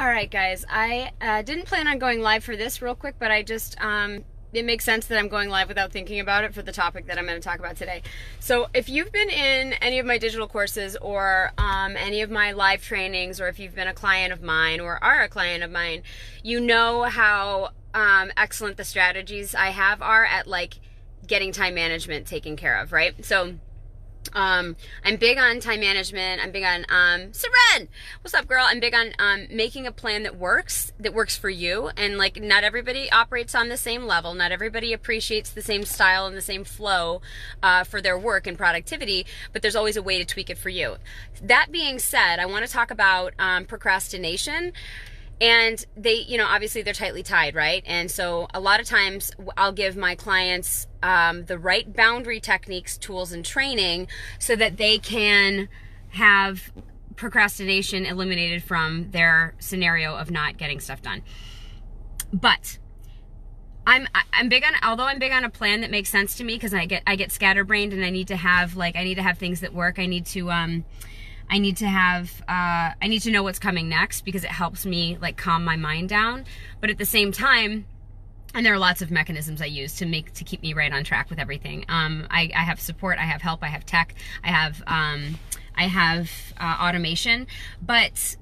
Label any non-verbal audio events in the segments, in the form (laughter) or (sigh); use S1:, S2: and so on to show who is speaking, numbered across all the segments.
S1: All right, guys. I uh, didn't plan on going live for this real quick, but I just um, it makes sense that I'm going live without thinking about it for the topic that I'm going to talk about today. So, if you've been in any of my digital courses or um, any of my live trainings, or if you've been a client of mine or are a client of mine, you know how um, excellent the strategies I have are at like getting time management taken care of, right? So um, I'm big on time management. I'm big on um, Seren. What's up, girl? I'm big on um, making a plan that works, that works for you. And like, not everybody operates on the same level. Not everybody appreciates the same style and the same flow uh, for their work and productivity. But there's always a way to tweak it for you. That being said, I want to talk about um, procrastination and they you know obviously they're tightly tied right and so a lot of times i'll give my clients um, the right boundary techniques tools and training so that they can have procrastination eliminated from their scenario of not getting stuff done but I'm I'm big on although I'm big on a plan that makes sense to me because I get I get scatterbrained and I need to have like I need to have things that work. I need to um I need to have, uh, I need to know what's coming next because it helps me like calm my mind down. But at the same time, and there are lots of mechanisms I use to make to keep me right on track with everything. Um, I, I, have support, I have help, I have tech, I have um, I have uh, automation. But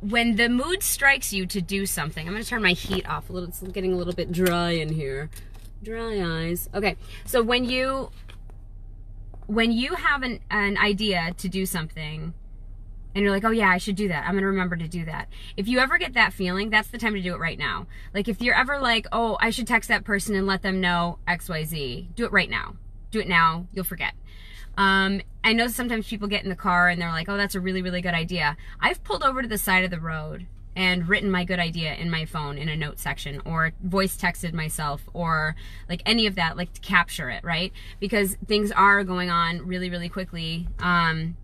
S1: when the mood strikes you to do something, I'm going to turn my heat off a little. It's getting a little bit dry in here. Dry eyes. Okay, so when you when you have an, an idea to do something and you're like, oh yeah, I should do that. I'm going to remember to do that. If you ever get that feeling, that's the time to do it right now. Like if you're ever like, oh, I should text that person and let them know XYZ, do it right now. Do it now. You'll forget. Um, I know sometimes people get in the car and they're like, oh, that's a really, really good idea. I've pulled over to the side of the road and written my good idea in my phone in a note section or voice texted myself or like any of that like to capture it right? Because things are going on really really quickly um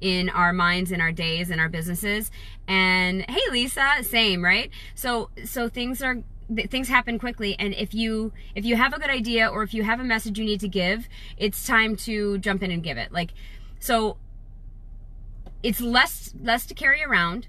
S1: in our minds in our days in our businesses. And hey lisa same right? So so things are things happen quickly. And if you if you have a good idea or if you have a message you need to give it's time to jump in and give it. Like so it's less less to carry around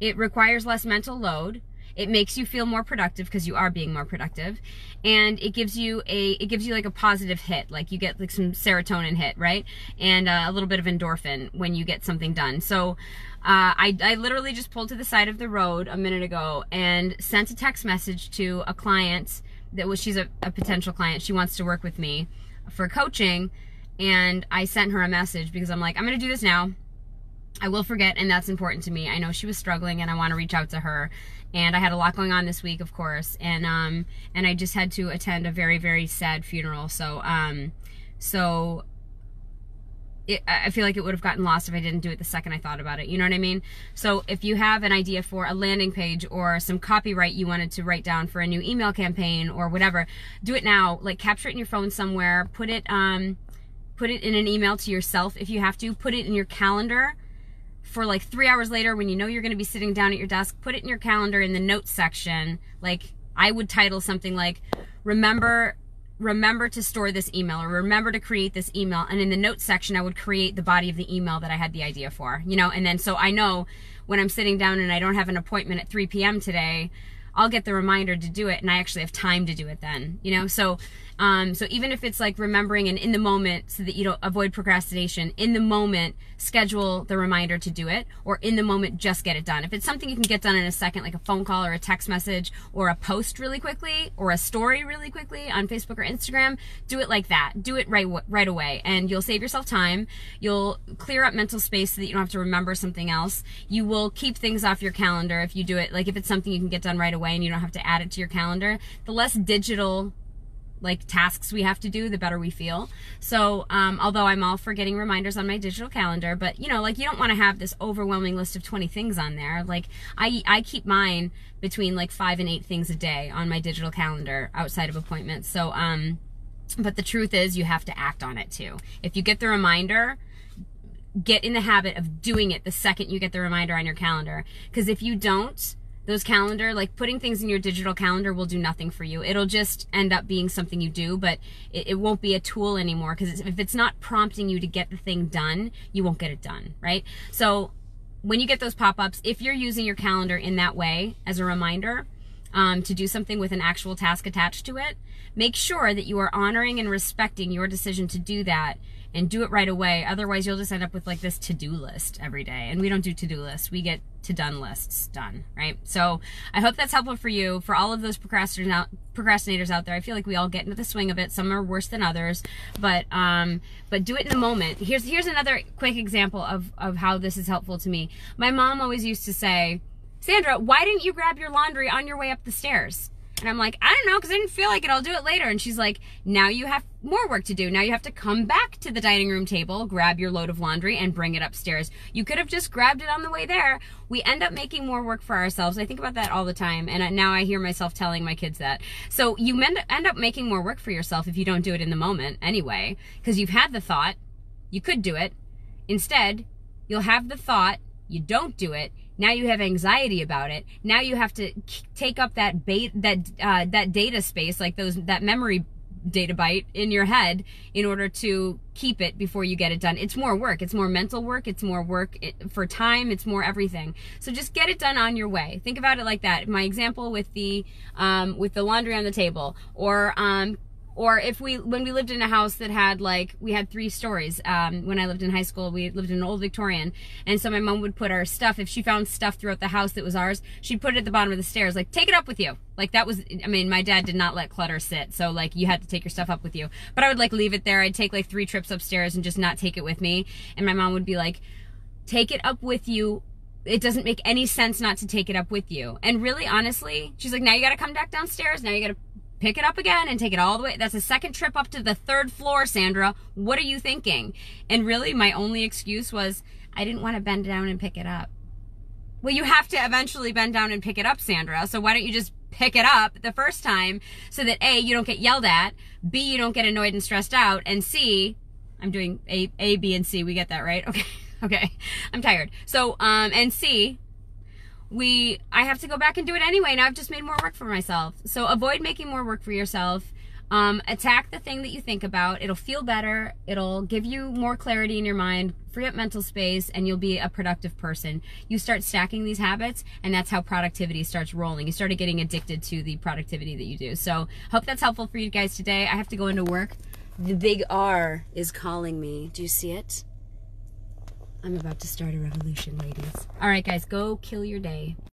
S1: it requires less mental load. It makes you feel more productive because you are being more productive, and it gives you a it gives you like a positive hit, like you get like some serotonin hit, right, and uh, a little bit of endorphin when you get something done. So, uh, I I literally just pulled to the side of the road a minute ago and sent a text message to a client that was she's a, a potential client. She wants to work with me for coaching, and I sent her a message because I'm like I'm gonna do this now I will forget, and that's important to me. I know she was struggling, and I want to reach out to her. And I had a lot going on this week, of course, and um, and I just had to attend a very, very sad funeral. So, um, so it, I feel like it would have gotten lost if I didn't do it the second I thought about it. You know what I mean? So if you have an idea for a landing page or some copyright you wanted to write down for a new email campaign or whatever, do it now. Like capture it in your phone somewhere. Put it um, put it in an email to yourself if you have to. Put it in your calendar for like three hours later when you know you're going to be sitting down at your desk, put it in your calendar in the notes section. Like I would title something like, remember remember to store this email or remember to create this email and in the notes section I would create the body of the email that I had the idea for you know and then so I know when I'm sitting down and I don't have an appointment at 3 p.m. today I'll get the reminder to do it and I actually have time to do it then, you know? So, um, so even if it's like remembering and in the moment so that you don't avoid procrastination, in the moment, schedule the reminder to do it or in the moment, just get it done. If it's something you can get done in a second, like a phone call or a text message or a post really quickly or a story really quickly on Facebook or Instagram, do it like that. Do it right, right away and you'll save yourself time. You'll clear up mental space so that you don't have to remember something else. You will keep things off your calendar if you do it, like if it's something you can get done right away away and you don't have to add it to your calendar, the less digital like tasks we have to do, the better we feel. So, um, although I'm all for getting reminders on my digital calendar, but you know, like you don't want to have this overwhelming list of 20 things on there. Like I, I keep mine between like five and eight things a day on my digital calendar outside of appointments. So, um, but the truth is you have to act on it too. If you get the reminder, get in the habit of doing it the second you get the reminder on your calendar. Because if you don't, those calendar, like putting things in your digital calendar will do nothing for you. It'll just end up being something you do, but it, it won't be a tool anymore because if it's not prompting you to get the thing done, you won't get it done, right? So when you get those pop-ups, if you're using your calendar in that way as a reminder um, to do something with an actual task attached to it, make sure that you are honoring and respecting your decision to do that and do it right away. Otherwise, you'll just end up with like this to-do list every day. And we don't do to-do lists. We get to-done lists done, right? So I hope that's helpful for you. For all of those procrastinators out there, I feel like we all get into the swing of it. Some are worse than others, but um, but do it in the moment. Here's here's another quick example of of how this is helpful to me. My mom always used to say, Sandra, why didn't you grab your laundry on your way up the stairs? And I'm like, I don't know, because I didn't feel like it. I'll do it later. And she's like, now you have more work to do. Now you have to come back to the dining room table, grab your load of laundry, and bring it upstairs. You could have just grabbed it on the way there. We end up making more work for ourselves. I think about that all the time. And now I hear myself telling my kids that. So you end up making more work for yourself if you don't do it in the moment anyway, because you've had the thought, you could do it. Instead, you'll have the thought, you don't do it, now you have anxiety about it. Now you have to take up that bait, that, uh, that data space, like those, that memory data byte in your head in order to keep it before you get it done. It's more work. It's more mental work. It's more work for time. It's more everything. So just get it done on your way. Think about it like that. My example with the, um, with the laundry on the table or, um, or if we when we lived in a house that had like we had three stories. Um, when i lived in high school we lived in an old victorian. And so my mom would put our stuff if she found stuff throughout the house that was ours she'd put it at the bottom of the stairs like take it up with you. Like that was i mean my dad did not let clutter sit. So like you had to take your stuff up with you. But i would like leave it there. I'd take like three trips upstairs and just not take it with me. And my mom would be like take it up with you. It doesn't make any sense not to take it up with you. And really, honestly, she's like, now you got to come back downstairs. Now you got to pick it up again and take it all the way. That's a second trip up to the third floor, Sandra. What are you thinking? And really, my only excuse was I didn't want to bend down and pick it up. Well, you have to eventually bend down and pick it up, Sandra. So why don't you just pick it up the first time so that A, you don't get yelled at, B, you don't get annoyed and stressed out, and C, I'm doing A, A, B, and C. We get that, right? (laughs) Okay. Okay. I'm tired. So, um, and C, we I have to go back and do it anyway. Now I've just made more work for myself. So avoid making more work for yourself. Um, attack the thing that you think about. It'll feel better. It'll give you more clarity in your mind, free up mental space, and you'll be a productive person. You start stacking these habits, and that's how productivity starts rolling. You started getting addicted to the productivity that you do. So, hope that's helpful for you guys today. I have to go into work. The big R is calling me. Do you see it? I'm about to start a revolution, ladies. All right, guys, go kill your day.